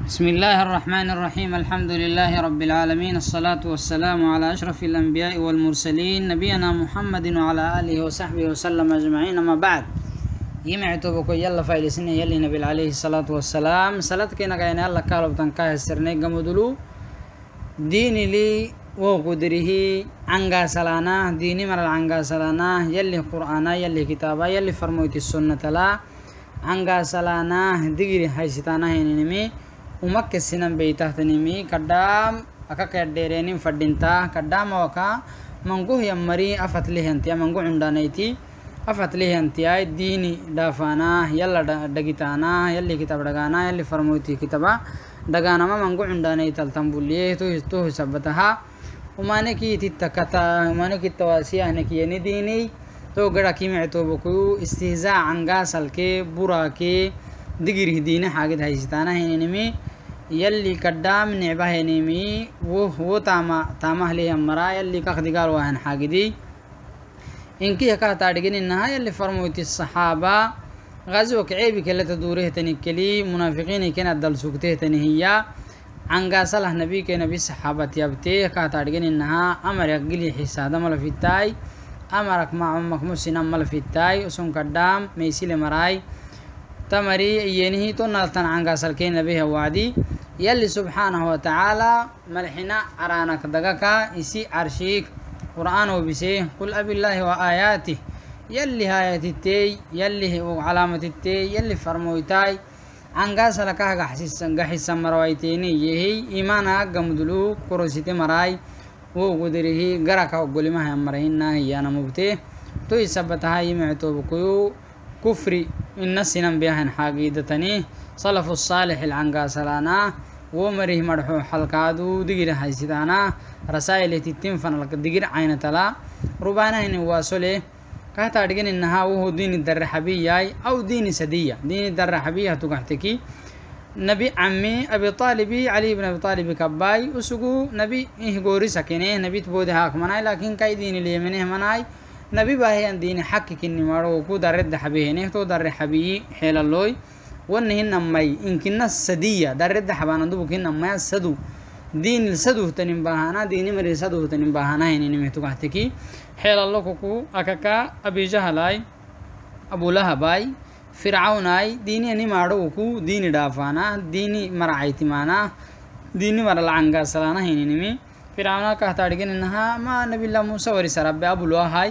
بسم الله الرحمن الرحيم. الحمد لله رب العالمين. الصلاة والسلام على أشرف الأنبياء والمرسلين نبينا محمد وعلى آله وصحبه وسلم أجمعين. أما بعد يمعتو بكو يلا فايلسين يلي نبي عليه الصلاة والسلام. صلاة كينا كاين. يلا كالو بتنكاه السرني. قمدلو. ديني لي وقدره عنقا سلانا. ديني مر عنقا سلانا. يلي قرآنا يلي كتابا يلي فرمويت السنة لا. عنقا سلانا. دقري حيستانا هينينمي umakke sinan beytahtanimi kadam aka kedderenin fadhinta kadama waka manguh yammari afatlihantiya mangu cundanayti afatlihantiyai dini dhafana yalla dhagitana yalli kitab dhagana yalli farmoyti kitaba dhaganama mangu cundanaytaltanbuliye to hisabataha umaneki tittakata umaneki tawasiyahnekieni dini to gara kimictobokuyu istihzaa cangasalke burake digirih diine xaagid haysitaana hininimi yalli kadhaam nicba hinimi wo wo taama taamahlihan maraa yalli kakdigaal wahan xaagidi inkiya kahtaadhigininaha yalli farmoyti saxaaba غزوك عيبي كلا تدوره تنكلي منافقين كنا دل سوكته تنهيا عنقا صلاح نبي كنا بي صحابة يبتيه كاتارجين إنها أمر يقلي حسادة ملا في التاي. أمرك مع أمك مسنا ملا في التاي. وسون قدام ميسيل مراي. تمري ينهي تنالتن عن قاسل كين به وعدي يلي سبحانه وتعالى ملحنا أرانك دقاكا إسي عرشيك قرآن وبسيه. قل أبي الله وآياته. يلي هاية التي يلي علامة التي يلي فرمويتاي. عن قاسل كاها حسيسن قحسن مرويتيني. يهي إيمانا قمدلو كروسيتي مراي. وقدره قرقا وقولي ما هي أنا مبتيه تو يثبتها يمعتو بكيو كفري. إن سنن بيهن حاقيدتني صلف الصالح العنقا سلانا. ومره مرحو حلقادو دقير حيسدانا رسائل تتنفن دقير عين تلا. ربانا هن واسولي. كهتا أدقين إنها وهو دين الدر حبياي أو دين سدية. دين الدر حبية تقحتكي. نبي عمي أبي طالبي علي بن أبي طالب كباي. وسقو نبي إيه قوري سكينه. نبي تبودي هاك مناي لكن كاي دين اليمنه مناي. Nabi baahayan diini xaki kinni maro ku darredda xabihene to darre xabiyi xeelalooy wanna hinamay inkina sadiya darredda xabaanadubu kinamaya sadu diinil saduhtanin baahana diini mari saduhtanin baahana hininimehtugahteki xeelallo kuku akaka abijahalay abulahabay fircawnay diiniyani maadhowku diini dhaafana diini maracaytimana diini maralacangasalana hininimi fircawna kahtaadhiganinaha ma nabilah musa warisa rabbe abulwahay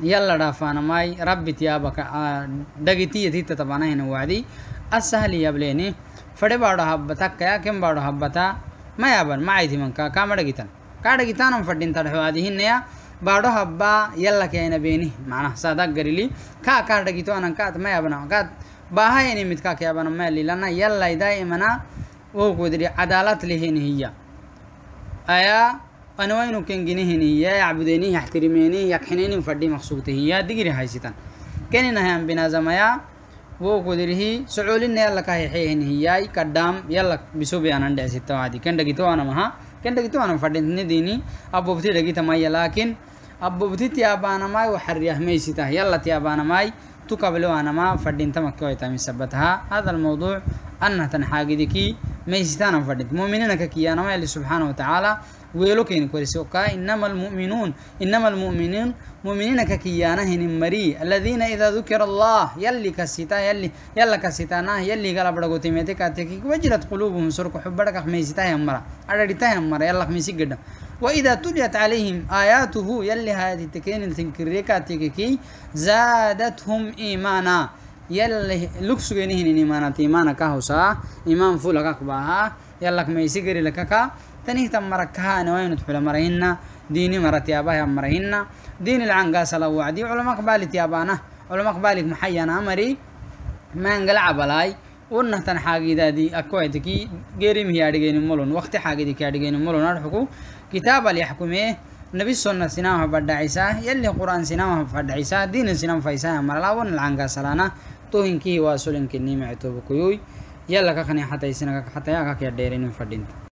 dhaafi diini yalla dhaafaanamay rabbi tiyaabaka dhagitiyatita tabanahina wacdi asahli yableeni fadhe baadho habbatakaya ken baadho habbata mayaban macaitimanka kama dhagitan ka dhagitanan fadhinta dhexwaadihinaya baadho habba yalla keena beeni macnah sadak garili ka ka dhagito anan فنوينو كنجنهني يا عبديني يحترميني يكحنيني وفدي مقصوته يا دقري هايسيتان كننا بنا زمايا وو قدره سعولين يلا كاي حين هي قدام يلا بسوبي أنا ندي ستة عادي تو أنا مها كن دقي تو أنا انا فدين ديني ابو بتي دقيت ماي لكن أبو بثي تيا بانا ماي وحريه ميسيتا يلا تيا بانا ماي تو قبله أنا ما فدين تمكويتا من سبتها هذا الموضوع أنا تنحاجي تنحاقدكي ميزتان فرد مؤمنين ككيانا ما يلي سبحانه وتعالى ويلوكين كورسوكا إنما المؤمنون إنما المؤمنين مؤمنين ككيانا هن مري. الذين إذا ذكر الله يلي كسيتا يلي يلا كسيتانا يلي قال بدرجو تيمتي كاتيكي وجرت قلوبهم سرق حبرك ميزتا همرا أردتا همرا يلا خميسي قدم وإذا تليت عليهم آياته يلي هذه تكين التنكريكاتيكي زادتهم إيمانا. يلا لوكس جنيه إن إيمانات إيمانك كهوسا إيمان فولا كباها يلا كم يسيجري لكك تنيه تم مركها نوين تحول مرهنا ديني مرتيابها مرهنا دين العنقاس لو وعدي علماء قبالي تيابانه علماء قبالي محيانا أمري ما انقلع بلاي ونهتن حاجدادي أكويتكي جريم هي أديجين مولون وقت حاجدك أديجين مولون أرحكو كتاب اللي يحكمه نبي السنة سنامها بدعيسا يلي قرآن سنامها بدعيسا دين سنام فايسا مرلا ون العنقاس لنا toohinkihi waa sulanki nimictooba kuyoy yaa dheerinin fadhinta.